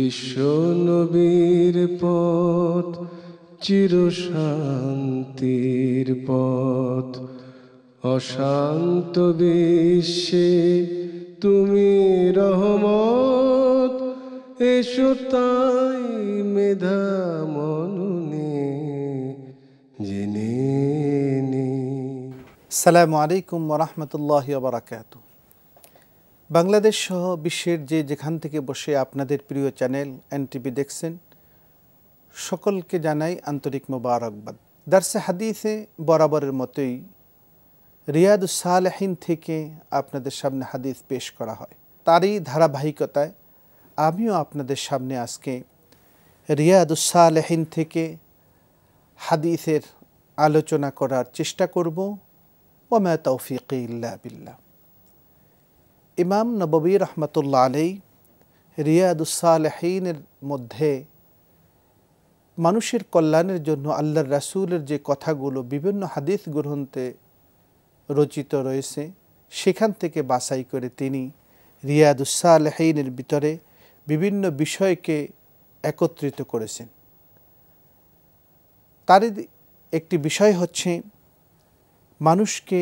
বিশ্ব নবীর পথ চির শান্তির পথ। অশান্ত বিশ্বে তুমি রহমত, এসো তাই মেধা মননে জেনে নে। সালামু আলাইকুম ওরহমতুল্লাহ বারাকাত বাংলাদেশ সহ বিশ্বের যে যেখান থেকে বসে আপনাদের প্রিয় চ্যানেল এনটিভি দেখছেন, সকলকে জানাই আন্তরিক মোবারকবাদ। দার্সে হাদিসে বরাবরের মতোই রিয়াদুস সালেহিন থেকে আপনাদের সামনে হাদিস পেশ করা হয়। তারই ধারাবাহিকতায় আমিও আপনাদের সামনে আজকে রিয়াদুস সালেহিন থেকে হাদিসের আলোচনা করার চেষ্টা করব। ওমা তৌফিক ইল্লা বিল্লাহ। ইমাম নববী রহমতুল্লাহ আলাই রিয়াদুসালহীনের মধ্যে মানুষের কল্যাণের জন্য আল্লাহর রাসুলের যে কথাগুলো বিভিন্ন হাদিস গ্রন্থে রচিত রয়েছে, সেখান থেকে বাছাই করে তিনি রিয়াদুসালহীনের ভিতরে বিভিন্ন বিষয়কে একত্রিত করেছেন। তার একটি বিষয় হচ্ছে মানুষকে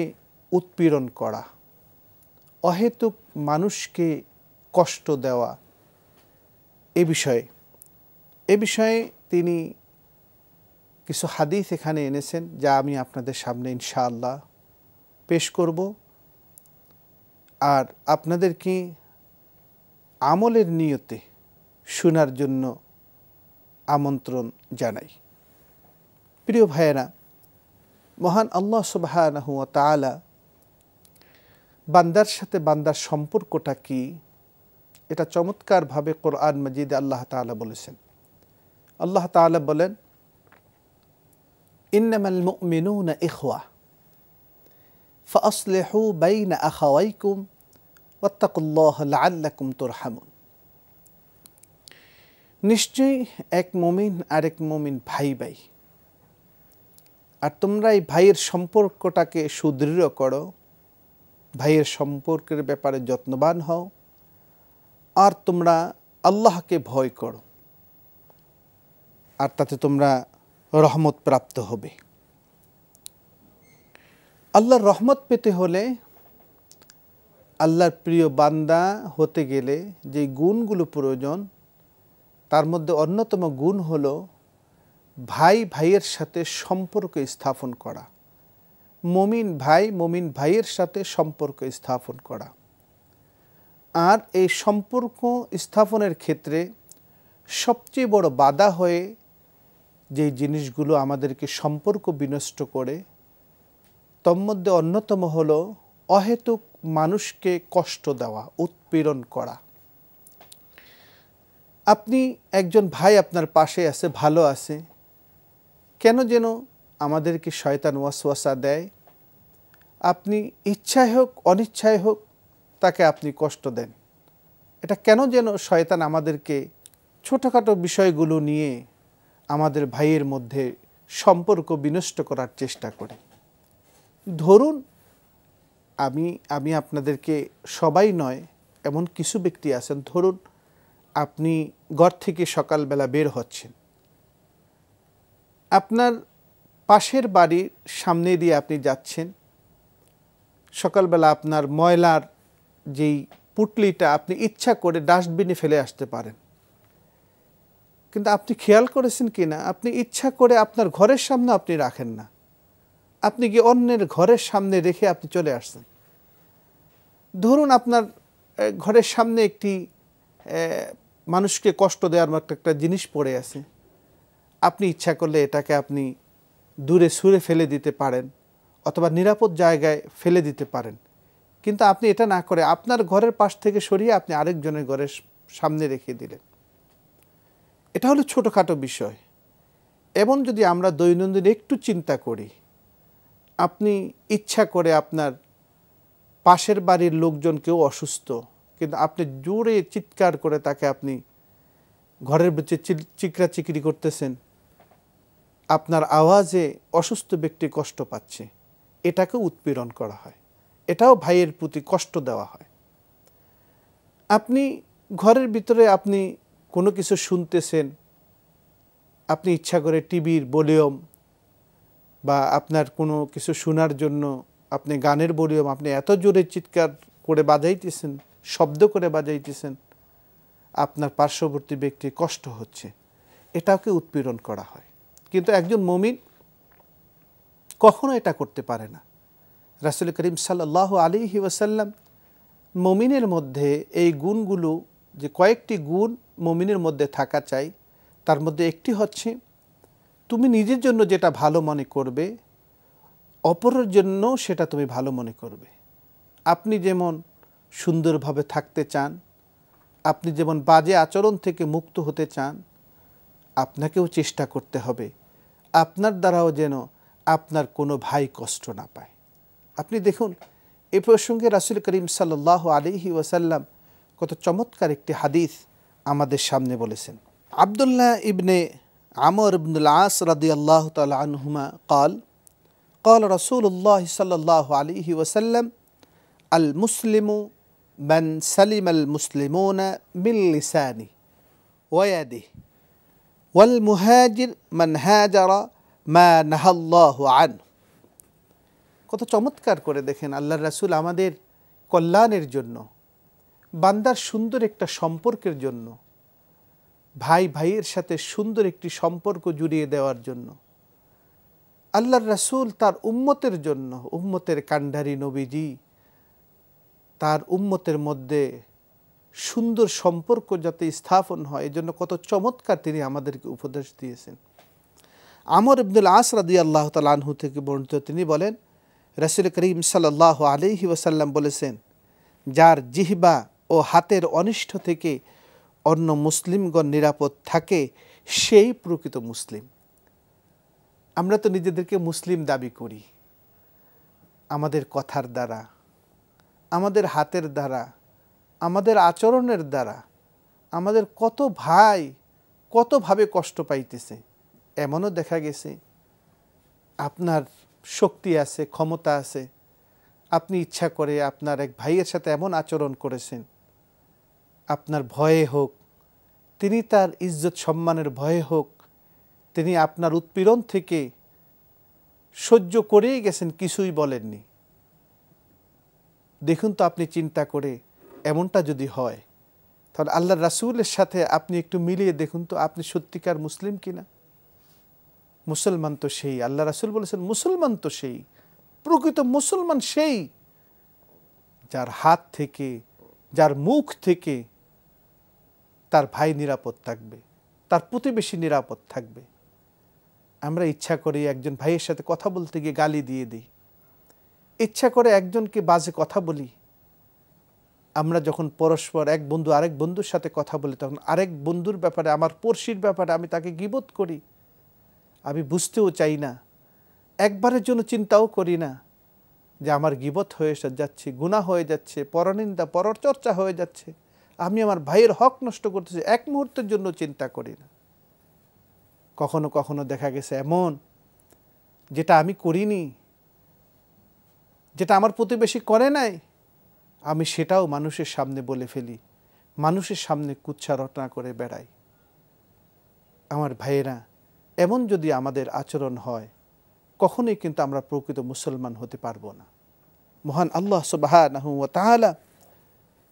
উৎপীড়ন করা। অহেতুক মানুষকে কষ্ট দেওয়া এ বিষয়ে। এ বিষয়ে তিনি কিছু হাদিস এখানে এনেছেন যা আমি আপনাদের সামনে ইনশাআল্লাহ পেশ করব। আর আপনাদেরকে আমলের নিয়তে শোনার জন্য আমন্ত্রণ জানাই। প্রিয় ভাইয়েরা, মহান আল্লাহ সুবাহ বান্দার সাথে বান্দার সম্পর্কটা কি? এটা চমৎকারভাবে কোরআন মজিদে আল্লাহ তালা বলেছেন। আল্লাহ তালা বলেন, ইন্নামাল মুমিনুনা ইখওয়া ফাসলেহু বাইনা আখাওয়াইকুম, ওয়াত্তাকুল্লাহ তোর হামুন নিশ্চয়ই এক মমিন এক মমিন ভাই ভাই। আর তোমরা এই ভাইয়ের সম্পর্কটাকে সুদৃঢ় করো ভাইয়ের সম্পর্কের ব্যাপারে যত্নবান হও। আর তোমরা আল্লাহকে ভয় করো। আর তাতে তোমরা রহমত প্রাপ্ত হবে। আল্লাহর রহমত পেতে হলে আল্লাহর প্রিয় বান্দা হতে গেলে যে গুণগুলো প্রয়োজন, তার মধ্যে অন্যতম গুণ হলো ভাই ভাইয়ের সাথে সম্পর্ক স্থাপন করা। মমিন ভাই, মমিন ভাইয়ের সাথে সম্পর্ক স্থাপন করা। আর এই সম্পর্ক স্থাপনের ক্ষেত্রে সবচেয়ে বড় বাধা হয়ে যে জিনিসগুলো আমাদেরকে সম্পর্ক বিনষ্ট করে, তন্মধ্যে অন্যতম হলো অহেতুক মানুষকে কষ্ট দেওয়া, উৎপীড়ন করা। আপনি একজন ভাই আপনার পাশে আছে, ভালো আছে, কেন যেন আমাদেরকে শয়তান ওয়াসওয়াসা দেয়। আপনি ইচ্ছায় হোক, অনিচ্ছায় হোক, তাকে আপনি কষ্ট দেন। এটা কেন যেন শয়তান আমাদেরকে ছোটোখাটো বিষয়গুলো নিয়ে আমাদের ভাইয়ের মধ্যে সম্পর্ক বিনষ্ট করার চেষ্টা করে। ধরুন, আমি আমি আপনাদেরকে সবাই নয়, এমন কিছু ব্যক্তি আছেন। ধরুন, আপনি ঘর থেকে সকালবেলা বের হচ্ছেন। আপনার পাশের বাড়ির সামনে দিয়ে আপনি যাচ্ছেন। সকালবেলা আপনার ময়লার যেই পুটলিটা আপনি ইচ্ছা করে ডাস্টবিনে ফেলে আসতে পারেন। কিন্তু আপনি খেয়াল করেছেন কি না আপনি ইচ্ছা করে আপনার ঘরের সামনে আপনি রাখেন না। আপনি কি অন্যের ঘরের সামনে রেখে আপনি চলে আসছেন। ধরুন আপনার ঘরের সামনে একটি মানুষকে কষ্ট দেওয়ার মতো একটা জিনিস পড়ে আছে। আপনি ইচ্ছা করলে এটাকে আপনি দূরে সুরে ফেলে দিতে পারেন অথবা নিরাপদ জায়গায় ফেলে দিতে পারেন। কিন্তু আপনি এটা না করে আপনার ঘরের পাশ থেকে সরিয়ে আপনি আরেকজনের ঘরের সামনে রেখে দিলেন। এটা হলো ছোটোখাটো বিষয়। এবং যদি আমরা দৈনন্দিন একটু চিন্তা করি, আপনি ইচ্ছা করে আপনার পাশের বাড়ির লোকজন কেউ অসুস্থ, কিন্তু আপনি জোরে চিৎকার করে তাকে আপনি ঘরের ভিতরে চিকরা চিকরি করতেছেন আপনার আওয়াজে অসুস্থ ব্যক্তি কষ্ট পাচ্ছে। এটাকে উৎপীড়ন করা হয়। এটাও ভাইয়ের প্রতি কষ্ট দেওয়া হয়। আপনি ঘরের ভিতরে আপনি কোনো কিছু শুনতেছেন, আপনি ইচ্ছা করে টিভির ভলিউম বা আপনার কোনো কিছু শোনার জন্য আপনি গানের ভলিউম, আপনি এত জোরে চিৎকার করে বাজাইতেছেন, শব্দ করে বাজাইতেছেন, আপনার পার্শ্ববর্তী ব্যক্তির কষ্ট হচ্ছে। এটাকে উৎপীড়ন করা হয়। কিন্তু একজন মমিন কখনো এটা করতে পারে না। রাসুল করিম সাল্লাহ আলিহি ওয়াসাল্লাম মমিনের মধ্যে এই গুণগুলো, যে কয়েকটি গুণ মমিনের মধ্যে থাকা চাই, তার মধ্যে একটি হচ্ছে, তুমি নিজের জন্য যেটা ভালো মনে করবে, অপরের জন্য সেটা তুমি ভালো মনে করবে। আপনি যেমন সুন্দরভাবে থাকতে চান, আপনি যেমন বাজে আচরণ থেকে মুক্ত হতে চান আপনাকেও চেষ্টা করতে হবে। আপনার দ্বারাও যেন আপনার কোনো ভাই কষ্ট না পায়। আপনি দেখুন, এ প্রসঙ্গে রাসুল করিম সাল্লাহ আলিহি ওয়াসাল্লাম কত চমৎকার একটি হাদিস আমাদের সামনে বলেছেন। আবদুল্লাহ ইবনে আমর ইবনুল আস রাদি আল্লাহ তালহুমা আনহুমা কল কল রসুল্লাহ সাল্লাহ আলিহি ওয়াসাল্লাম, আল মুসলিমু মান সালিম আল মুসলিমোনা মিল্লিসানি ওয়াদি ওয়াল মান হাজারা মা নাহাল্লাহ আন কত চমৎকার করে দেখেন আল্লাহ রাসুল আমাদের কল্যাণের জন্য, বান্দার সুন্দর একটা সম্পর্কের জন্য, ভাই ভাইয়ের সাথে সুন্দর একটি সম্পর্ক জুড়িয়ে দেওয়ার জন্য। আল্লাহর রাসুল তার উম্মতের জন্য, উম্মতের কাণ্ডারি নবীজি তার উম্মতের মধ্যে সুন্দর সম্পর্ক যাতে স্থাপন হয়, এজন্য কত চমৎকার তিনি আমাদেরকে উপদেশ দিয়েছেন। আমর ইবনুল আস রাদি আল্লাহ তালহু থেকে বর্ণিত তিনি বলেন, রসুল করিম সাল্লাহ আলহি ওসাল্লাম বলেছেন, যার জিহবা ও হাতের অনিষ্ট থেকে অন্য মুসলিমগণ নিরাপদ থাকে, সেই প্রকৃত মুসলিম। আমরা তো নিজেদেরকে মুসলিম দাবি করি। আমাদের কথার দ্বারা, আমাদের হাতের দ্বারা আমাদের আচরণের দ্বারা আমাদের কত ভাই কতভাবে কষ্ট পাইতেছে, এমনও দেখা গেছে। আপনার শক্তি আছে, ক্ষমতা আছে, আপনি ইচ্ছা করে আপনার এক ভাইয়ের সাথে এমন আচরণ করেছেন। আপনার ভয়ে হোক, তিনি তার ইজ্জত সম্মানের ভয়ে হোক, তিনি আপনার উৎপীড়ন থেকে সহ্য করেই গেছেন, কিছুই বলেননি। দেখুন তো আপনি চিন্তা করে এমনটা যদি হয়, তাহলে আল্লাহ রাসুলের সাথে আপনি একটু মিলিয়ে দেখুন তো আপনি সত্যিকার মুসলিম কিনা। মুসলমান তো সেই, আল্লাহ রাসুল বলেছেন, মুসলমান তো সেই, প্রকৃত মুসলমান সেই যার হাত থেকে, যার মুখ থেকে তার ভাই নিরাপদ থাকবে, তার প্রতিবেশী নিরাপদ থাকবে। আমরা ইচ্ছা করি একজন ভাইয়ের সাথে কথা বলতে গিয়ে গালি দিয়ে দিই। ইচ্ছা করে একজনকে বাজে কথা বলি আমরা যখন পরস্পর এক বন্ধু আরেক বন্ধুর সাথে কথা বলি, তখন আরেক বন্ধুর ব্যাপারে, আমার পড়শির ব্যাপারে আমি তাকে গিবোধ করি। আমি বুঝতেও চাই না। একবারের জন্য চিন্তাও করি না যে আমার গিবত হয়ে যাচ্ছে গুণা হয়ে যাচ্ছে, পরনিন্দা, পরচর্চা হয়ে যাচ্ছে। আমি আমার ভাইয়ের হক নষ্ট করতেছি, এক মুহূর্তের জন্য চিন্তা করি না। কখনো কখনো দেখা গেছে এমন, যেটা আমি করিনি, যেটা আমার প্রতিবেশী করে নাই আমি সেটাও মানুষের সামনে বলে ফেলি মানুষের সামনে কুচ্ছা রটনা করে বেড়াই আমার ভাইয়েরা এমন যদি আমাদের আচরণ হয় কখনোই কিন্তু আমরা প্রকৃত মুসলমান হতে পারবো না মহান আল্লাহ সুবাহ তাহলা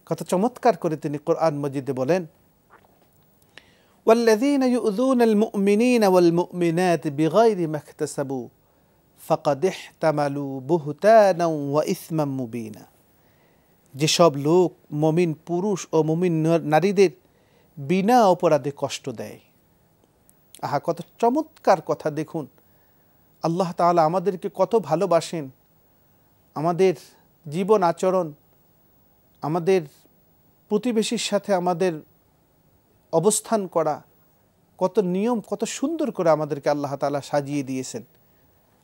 কত চমৎকার করে তিনি কোরআন মজিদে বলেন والذين يؤذون المؤمنين والمؤمنات بغير ما اكتسبوا فقد احتملوا بهتانا وإثما مبينا যেসব লোক মমিন পুরুষ ও মমিন নারীদের বিনা অপরাধে কষ্ট দেয়। আহা, কত চমৎকার কথা দেখুন। আল্লাহ তাআলা আমাদেরকে কত ভালোবাসেন। আমাদের জীবন আচরণ, আমাদের প্রতিবেশীর সাথে আমাদের অবস্থান করা, কত নিয়ম, কত সুন্দর করে আমাদেরকে আল্লাহ তালা সাজিয়ে দিয়েছেন।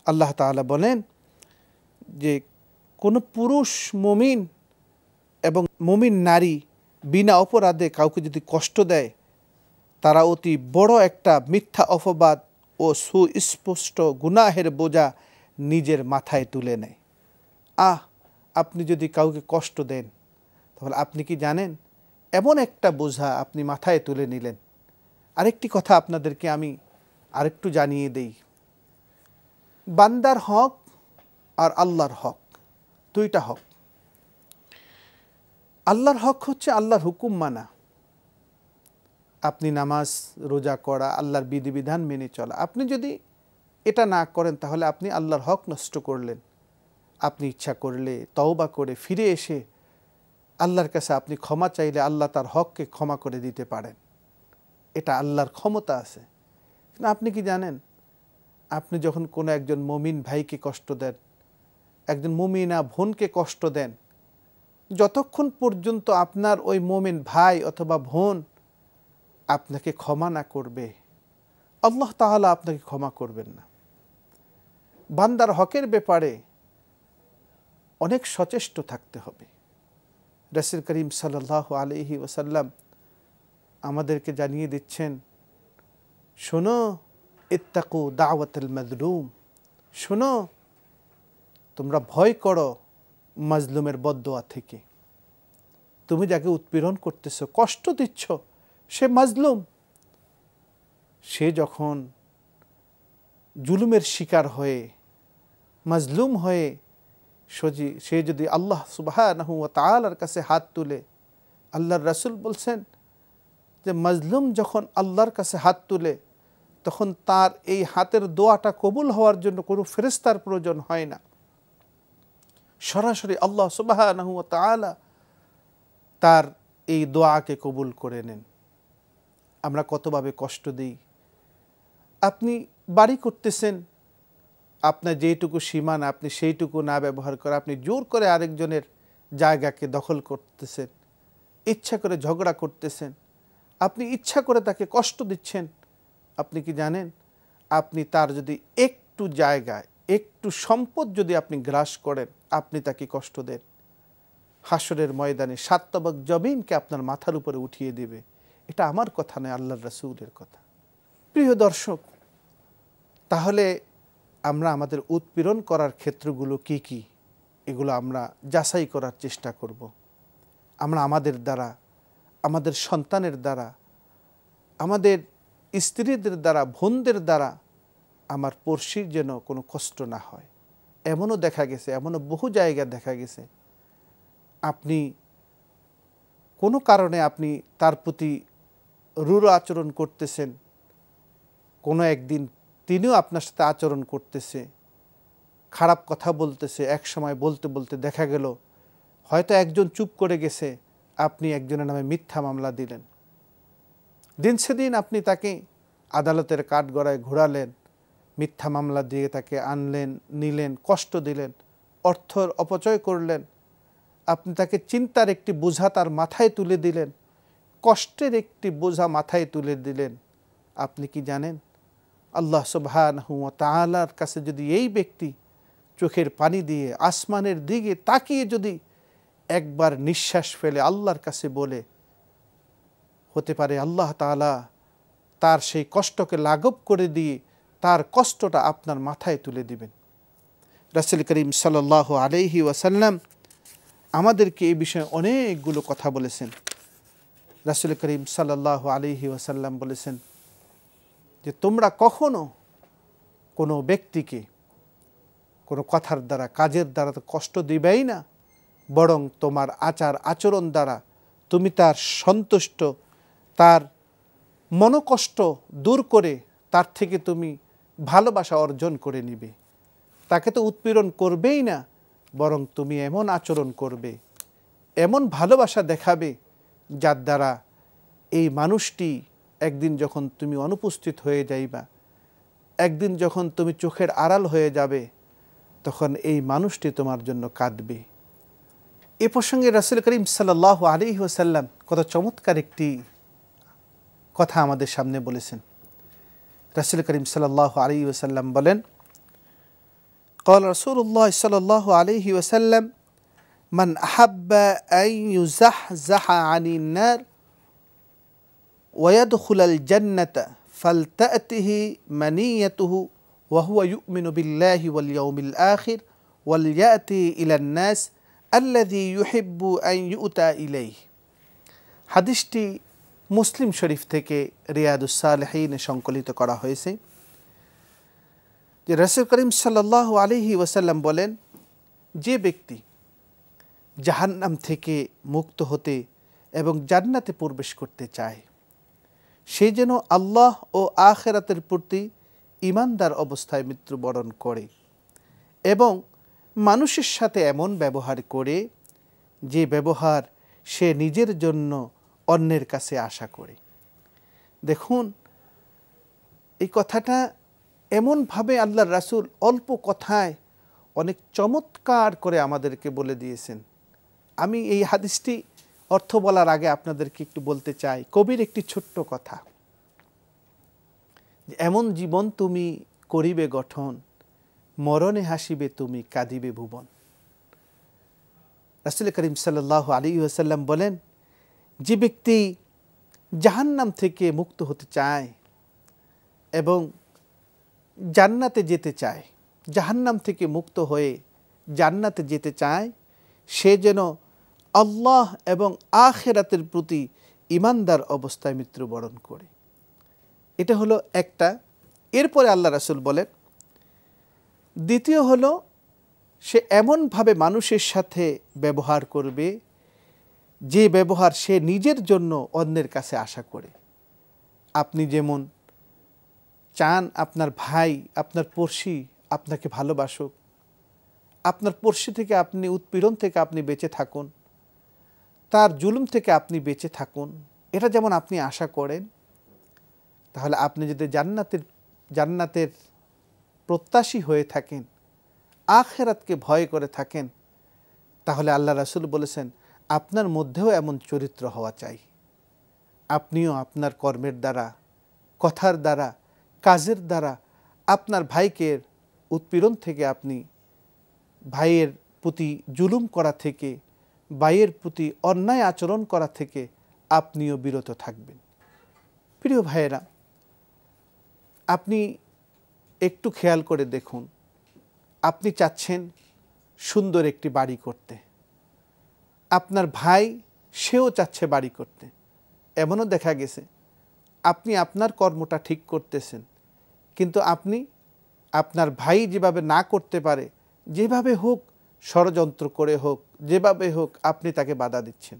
আল্লাহ তালা বলেন যে, কোনো পুরুষ মমিন এবং মমিন নারী বিনা অপরাধে কাউকে যদি কষ্ট দেয়, তারা অতি বড় একটা মিথ্যা অপবাদ ও সুস্পষ্ট গুনাহের বোঝা নিজের মাথায় তুলে নেয়। আহ, আপনি যদি কাউকে কষ্ট দেন, তাহলে আপনি কি জানেন? এমন একটা বোঝা আপনি মাথায় তুলে নিলেন। আরেকটি কথা আপনাদেরকে আমি আরেকটু জানিয়ে দেই। বান্দার হক আর আল্লাহর হক, দুইটা হক। আল্লাহর হক হচ্ছে আল্লাহর হুকুম মানা। আপনি নামাজ, রোজা করা, আল্লাহর বিধিবিধান মেনে চলা। আপনি যদি এটা না করেন, তাহলে আপনি আল্লাহর হক নষ্ট করলেন। আপনি ইচ্ছা করলে, তওবা করে ফিরে এসে আল্লাহর কাছে আপনি ক্ষমা চাইলে আল্লাহ তার হককে ক্ষমা করে দিতে পারেন। এটা আল্লাহর ক্ষমতা আছে। কিন্তু আপনি কি জানেন? আপনি যখন কোনো একজন মমিন ভাইকে কষ্ট দেন, একজন মমিনা বোনকে কষ্ট দেন যতক্ষণ পর্যন্ত আপনার ওই মমিন ভাই অথবা বোন আপনাকে ক্ষমা না করবে, আল্লাহ তাহলে আপনাকে ক্ষমা করবেন না। বান্দার হকের ব্যাপারে অনেক সচেষ্ট থাকতে হবে। রসুল করিম সাল্লাহ আলহি ওসাল্লাম আমাদেরকে জানিয়ে দিচ্ছেন, শোনো, ইত্তাকু দাওয়াতুল শোনো, তোমরা ভয় করো মাজলুমের বদোয়া থেকে। তুমি যাকে উৎপীড়ন করতেছ, কষ্ট দিচ্ছ, সে মাজলুম। সে যখন জুলুমের শিকার হয়ে, মাজলুম হয়ে সজি, সে যদি আল্লাহ সুবাহ তালার কাছে হাত তুলে, আল্লাহর রাসুল বলছেন যে, মাজলুম যখন আল্লাহর কাছে হাত তুলে, তখন তার এই হাতের দোয়াটা কবুল হওয়ার জন্য কোনো ফেরেস্তার প্রয়োজন হয় না। সরাসরি আল্লাহ সুবাহ তার এই দোয়াকে কবুল করে নেন। আমরা কতভাবে কষ্ট দিই। আপনি বাড়ি করতেছেন, আপনার যেইটুকু সীমানা, আপনি সেইটুকু না ব্যবহার করে আপনি জোর করে আরেকজনের জায়গাকে দখল করতেছেন, ইচ্ছা করে ঝগড়া করতেছেন, আপনি ইচ্ছা করে তাকে কষ্ট দিচ্ছেন। আপনি কি জানেন? আপনি তার যদি একটু জায়গায় একটু সম্পদ যদি আপনি গ্রাস করেন, আপনি তাকে কষ্ট দেন। হাসরের ময়দানে সাতবক জমিনকে আপনার মাথার উপরে উঠিয়ে দিবে। এটা আমার কথা নয় আল্লাহ রসুলের কথা। প্রিয় দর্শক, তাহলে আমরা আমাদের উৎপীড়ন করার ক্ষেত্রগুলো কি কি? এগুলো আমরা যাচাই করার চেষ্টা করব। আমরা আমাদের দ্বারা, আমাদের সন্তানের দ্বারা, আমাদের স্ত্রীদের দ্বারা, বোনদের দ্বারা আমার পড়শির যেন কোনো কষ্ট না হয়। এমনও দেখা গেছে, এমনও বহু জায়গা দেখা গেছে। আপনি কোনো কারণে আপনি তার প্রতি রূঢ় আচরণ করতেছেন, কোনো একদিন তিনিও আপনার সাথে আচরণ করতেছে, খারাপ কথা বলতেছে, এক সময় বলতে বলতে দেখা গেল, হয়তো একজন চুপ করে গেছে, আপনি একজনের নামে মিথ্যা মামলা দিলেন। দিন সেদিন আপনি তাকে আদালতের কাঠগড়ায় ঘোরালেন মিথ্যা মামলা দিয়ে তাকে আনলেন, নিলেন, কষ্ট দিলেন, অর্থর অপচয় করলেন। আপনি তাকে চিন্তার একটি বোঝা তার মাথায় তুলে দিলেন, কষ্টের একটি বোঝা মাথায় তুলে দিলেন। আপনি কি জানেন? আল্লাহ সুবহান তালার কাছে যদি এই ব্যক্তি চোখের পানি দিয়ে, আসমানের দিকে তাকিয়ে যদি একবার নিঃশ্বাস ফেলে আল্লাহর কাছে বলে, হতে পারে আল্লাহ তালা তার সেই কষ্টকে লাঘব করে দিয়ে তার কষ্টটা আপনার মাথায় তুলে দিবেন। রাসুল করিম সাল আলহি ওয়াসাল্লাম আমাদেরকে এই বিষয়ে অনেকগুলো কথা বলেছেন। রাসুল করিম সাল্লাহ আলহি ওয়াসাল্লাম বলেছেন যে, তোমরা কখনো কোনো ব্যক্তিকে কোনো কথার দ্বারা, কাজের দ্বারা তো কষ্ট দিবেই না, বরং তোমার আচার আচরণ দ্বারা তুমি তার সন্তুষ্ট, তার মনকষ্ট দূর করে তার থেকে তুমি ভালোবাসা অর্জন করে নিবে। তাকে তো উৎপীড়ন করবেই না, বরং তুমি এমন আচরণ করবে, এমন ভালোবাসা দেখাবে, যার দ্বারা এই মানুষটি একদিন যখন তুমি অনুপস্থিত হয়ে যাইবা, একদিন যখন তুমি চোখের আড়াল হয়ে যাবে, তখন এই মানুষটি তোমার জন্য কাঁদবে। এ প্রসঙ্গে রাসুল করিম সাল্লাহ আলী ওসাল্লাম কত চমৎকার একটি কথা আমাদের সামনে বলেছেন। রাসুল করিম সাল্লাহ আলী ওসাল্লাম বলেন قال رسول الله صلى الله عليه وسلم من أحب أن يزحزح عن النار ويدخل الجنة فلتأته منيته وهو يؤمن بالله واليوم الآخر وليأتي إلى الناس الذي يحب أن يؤتى إليه হাদিসটি মুসলিম শরীফ থেকে রিয়াদুসালহীনে সংকলিত করা হয়েছে, যে রসুল করিম সাল্লাহ আলহি ওসাল্লাম বলেন, যে ব্যক্তি জাহান্নাম থেকে মুক্ত হতে এবং জান্নাতে প্রবেশ করতে চায়, সে যেন আল্লাহ ও আখেরাতের প্রতি ইমানদার অবস্থায় মৃত্যুবরণ করে এবং মানুষের সাথে এমন ব্যবহার করে, যে ব্যবহার সে নিজের জন্য অন্যের কাছে আশা করি। দেখুন, এই কথাটা এমনভাবে আল্লাহ রাসুল অল্প কথায় অনেক চমৎকার করে আমাদেরকে বলে দিয়েছেন। আমি এই হাদিসটি অর্থ বলার আগে আপনাদেরকে একটু বলতে চাই, কবির একটি ছোট্ট কথা। এমন জীবন তুমি করিবে গঠন, মরণে হাসিবে তুমি, কাঁদিবে ভুবন। রাসুল করিম সাল্লাহ আলী আসাল্লাম বলেন যে ব্যক্তি জাহান্নাম থেকে মুক্ত হতে চায় এবং জান্নাতে যেতে চায়, জাহান্নাম থেকে মুক্ত হয়ে জান্নাতে যেতে চায়, সে যেন আল্লাহ এবং আখেরাতের প্রতি ইমানদার অবস্থায় মৃত্যুবরণ করে। এটা হলো একটা। এরপরে আল্লাহ রাসুল বলেন, দ্বিতীয় হলো সে এমনভাবে মানুষের সাথে ব্যবহার করবে যে ব্যবহার সে নিজের জন্য অন্যের কাছে আশা করে। আপনি যেমন চান আপনার ভাই, আপনার পড়শি আপনাকে ভালোবাসুক, আপনার পড়শি থেকে আপনি, উৎপীড়ন থেকে আপনি বেঁচে থাকুন, তার জুলুম থেকে আপনি বেঁচে থাকুন, এটা যেমন আপনি আশা করেন, তাহলে আপনি যদি জান্নাতের জান্নাতের প্রত্যাশী হয়ে থাকেন, আখেরাতকে ভয় করে থাকেন, তাহলে আল্লাহ রাসুল বলেছেন আপনার মধ্যেও এমন চরিত্র হওয়া চাই। আপনিও আপনার কর্মের দ্বারা, কথার দ্বারা, কাজের দ্বারা আপনার ভাইকে উৎপীড়ন থেকে আপনি, ভাইয়ের প্রতি জুলুম করা থেকে, ভাইয়ের প্রতি অন্যায় আচরণ করা থেকে আপনিও বিরত থাকবেন। প্রিয় ভাইয়েরা, আপনি একটু খেয়াল করে দেখুন। আপনি চাচ্ছেন সুন্দর একটি বাড়ি করতে। আপনার ভাই সেও চাচ্ছে বাড়ি করতে। এমনও দেখা গেছে, আপনি আপনার কর্মটা ঠিক করতেছেন, কিন্তু আপনি আপনার ভাই যেভাবে না করতে পারে, যেভাবে হোক, ষড়যন্ত্র করে হোক, যেভাবে হোক আপনি তাকে বাধা দিচ্ছেন।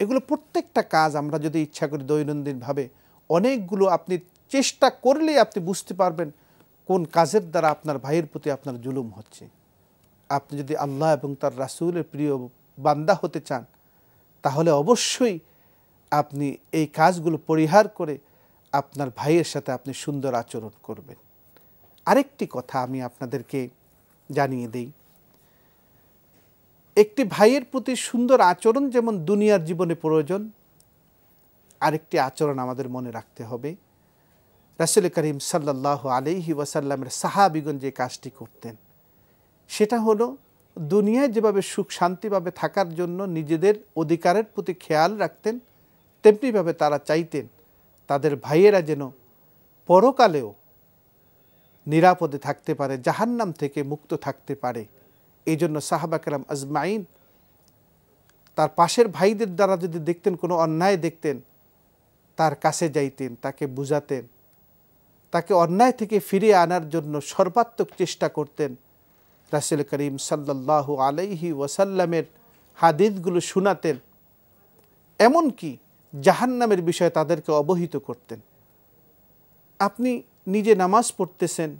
এগুলো প্রত্যেকটা কাজ আমরা যদি ইচ্ছা করি দৈনন্দিনভাবে অনেকগুলো আপনি চেষ্টা করলেই আপনি বুঝতে পারবেন কোন কাজের দ্বারা আপনার ভাইয়ের প্রতি আপনার জুলুম হচ্ছে। আপনি যদি আল্লাহ এবং তার রাসুলের প্রিয় বান্দা হতে চান, তাহলে অবশ্যই আপনি এই কাজগুলো পরিহার করে আপনার ভাইয়ের সাথে আপনি সুন্দর আচরণ করবেন। আরেকটি কথা আমি আপনাদেরকে জানিয়ে দেই। একটি ভাইয়ের প্রতি সুন্দর আচরণ যেমন দুনিয়ার জীবনে প্রয়োজন, আরেকটি আচরণ আমাদের মনে রাখতে হবে। রাসুল করিম সাল্লাহ আলহি ওয়াসাল্লামের সাহাবিগণ যে কাজটি করতেন, সেটা হলো দুনিয়ায় যেভাবে সুখ শান্তিভাবে থাকার জন্য নিজেদের অধিকারের প্রতি খেয়াল রাখতেন, তেমনিভাবে তারা চাইতেন তাদের ভাইয়েরা যেন পরকালেও নিরাপদে থাকতে পারে, জাহান্নাম থেকে মুক্ত থাকতে পারে। এই জন্য সাহাবাকেরাম আজমাইন তার পাশের ভাইদের দ্বারা যদি দেখতেন, কোনো অন্যায় দেখতেন, তার কাছে যাইতেন, তাকে বুঝাতেন, তাকে অন্যায় থেকে ফিরিয়ে আনার জন্য সর্বাত্মক চেষ্টা করতেন। রাসেল করিম সাল্লাহ আলাইহি ওয়াসাল্লামের হাদিদগুলো শোনাতেন, এমনকি জাহান্নামের বিষয়ে তাদেরকে অবহিত করতেন। আপনি নিজে নামাজ পড়তেছেন,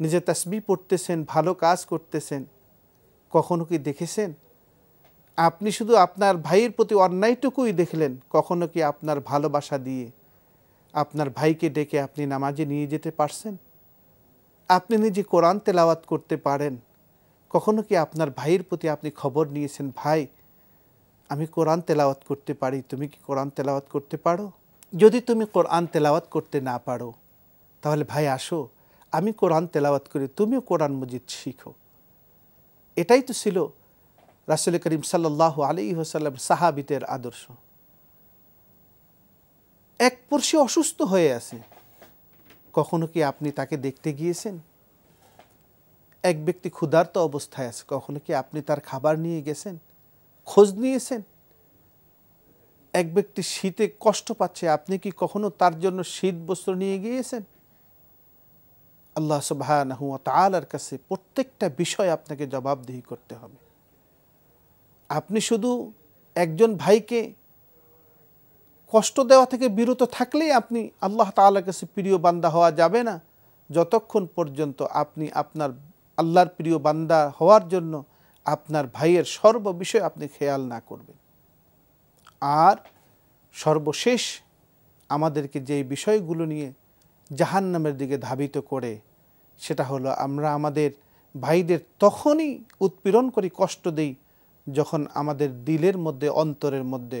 নিজে তসবি পড়তেছেন, ভালো কাজ করতেছেন, কখনো কি দেখেছেন? আপনি শুধু আপনার ভাইয়ের প্রতি অন্যায়টুকুই দেখলেন, কখনো কি আপনার ভালোবাসা দিয়ে আপনার ভাইকে ডেকে আপনি নামাজে নিয়ে যেতে পারছেন? আপনি নিজে কোরআন তেলাওয়াত করতে পারেন। কখনো কি আপনার ভাইয়ের প্রতি আপনি খবর নিয়েছেন, ভাই, আমি কোরআন তেলাওয়াত করতে পারি, তুমি কি কোরআন তেলাওয়াত করতে পারো? যদি তুমি কোরআন তেলাওয়াত করতে না পারো, তাহলে, ভাই, আসো, আমি কোরআন তেলাওয়াত করি, তুমিও কোরআন মজিদ শিখো। এটাই তো ছিল রাসুল করিম সাল্লাহ আলী হোসাল্লাম সাহাবিতের আদর্শ। এক পড়শি অসুস্থ হয়ে আছে। কখনো কি আপনি তাকে দেখতে গিয়েছেন? এক ব্যক্তি ক্ষুধার্ত অবস্থায় আছে, কখনো কি আপনি তার খাবার নিয়ে গেছেন? খোঁজ নিয়েছেন? এক ব্যক্তি শীতে কষ্ট পাচ্ছে, আপনি কি কখনো তার জন্য শীত বস্ত্র নিয়ে গিয়েছেন? আল্লাহ তাআলার কাছে প্রত্যেকটা বিষয় আপনাকে জবাবদিহি করতে হবে। আপনি শুধু একজন ভাইকে কষ্ট দেওয়া থেকে বিরত থাকলেই আপনি আল্লাহ তাআলার কাছে প্রিয় বান্দা হওয়া যাবে না। যতক্ষণ পর্যন্ত আপনি আপনার আল্লাহর প্রিয় বান্দা হওয়ার জন্য আপনার ভাইয়ের সর্ব বিষয় আপনি খেয়াল না করবেন। আর সর্বশেষ আমাদেরকে যেই বিষয়গুলো নিয়ে জাহান্নামের দিকে ধাবিত করে, সেটা হলো আমরা আমাদের ভাইদের তখনই উৎপীড়ন করি, কষ্ট দেই, যখন আমাদের দিলের মধ্যে, অন্তরের মধ্যে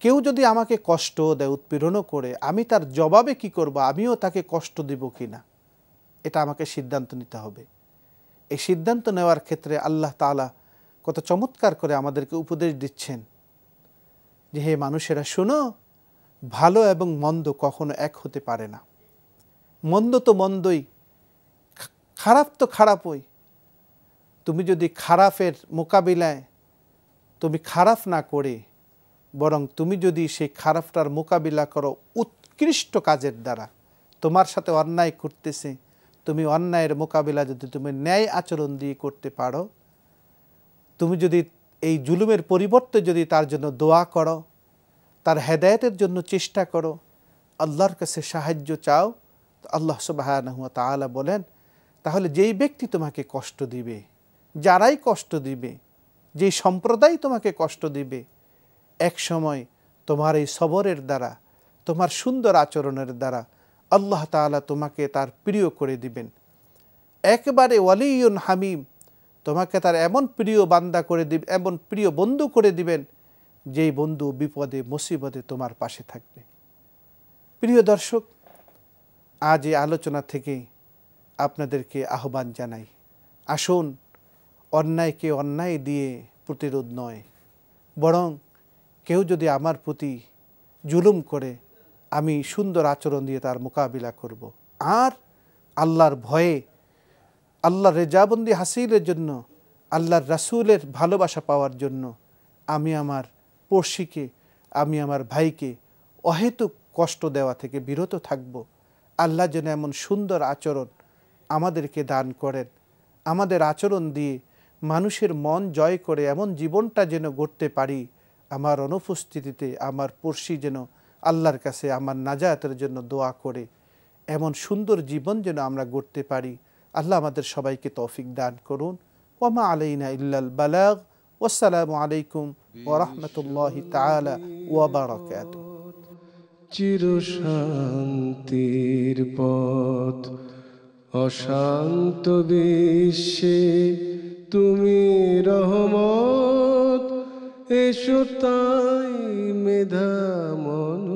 কেউ যদি আমাকে কষ্ট দেয়, উৎপীড়নও করে, আমি তার জবাবে কি করব? আমিও তাকে কষ্ট দিব কি না? এটা আমাকে সিদ্ধান্ত নিতে হবে। এই সিদ্ধান্ত নেওয়ার ক্ষেত্রে আল্লাহ তালা কত চমৎকার করে আমাদেরকে উপদেশ দিচ্ছেন যে, হে মানুষেরা, শোনো, ভালো এবং মন্দ কখনো এক হতে পারে না। মন্দ তো মন্দই, খারাপ তো খারাপই। তুমি যদি খারাপের মোকাবিলায়, তুমি খারাপ না করে বরং তুমি যদি সেই খারাপটার মোকাবিলা করো উৎকৃষ্ট কাজের দ্বারা, তোমার সাথে অন্যায় করতেছে, তুমি অন্যায়ের মোকাবিলা যদি তুমি ন্যায় আচরণ দিয়ে করতে পারো, তুমি যদি এই জুলুমের পরিবর্তে যদি তার জন্য দোয়া করো, তার হেদায়তের জন্য চেষ্টা করো, আল্লাহর কাছে সাহায্য চাও, তো আল্লাহ সুবাহ তালা বলেন, তাহলে যেই ব্যক্তি তোমাকে কষ্ট দিবে, যারাই কষ্ট দিবে, যেই সম্প্রদায় তোমাকে কষ্ট দিবে এক সময় তোমার এই সবরের দ্বারা, তোমার সুন্দর আচরণের দ্বারা আল্লাহ তাআলা তোমাকে তার প্রিয় করে দিবেন। একবারে ওয়ালিউন হামিম, তোমাকে তার এমন প্রিয় বান্দা করে দিবে, এমন প্রিয় বন্ধু করে দিবেন, যেই বন্ধু বিপদে, মুসিবতে তোমার পাশে থাকবে। প্রিয় দর্শক, আজ এই আলোচনা থেকে আপনাদেরকে আহ্বান জানাই, আসুন অন্যায়কে অন্যায় দিয়ে প্রতিরোধ নয়, বরং কেউ যদি আমার প্রতি জুলুম করে, আমি সুন্দর আচরণ দিয়ে তার মোকাবিলা করব। আর আল্লাহর ভয়ে, আল্লাহর রেজাবন্দি হাসিলের জন্য, আল্লাহর রাসুলের ভালোবাসা পাওয়ার জন্য আমি আমার পড়শিকে, আমি আমার ভাইকে অহেতুক কষ্ট দেওয়া থেকে বিরত থাকব। আল্লাহ যেন এমন সুন্দর আচরণ আমাদেরকে দান করেন। আমাদের আচরণ দিয়ে মানুষের মন জয় করে এমন জীবনটা যেন গড়তে পারি। আমার অনুপস্থিতিতে আমার পড়শি যেন আল্লাহর কাছে আমার নাজায়াতের জন্য দোয়া করে, এমন সুন্দর জীবন যেন আমরা গড়তে পারি। আল্লাহ আমাদের সবাইকে তৌফিক দান করুন। ওমা আলাইনা ইল্লাল বালাগ। ওয়াসসালামু আলাইকুম ওরহমতুল্লাহ তালা ওয়াবারাকাত চির শান্তির পথ, অশান্ত বিশ্বে তুমি রহমত। এসো তাই মেধাময়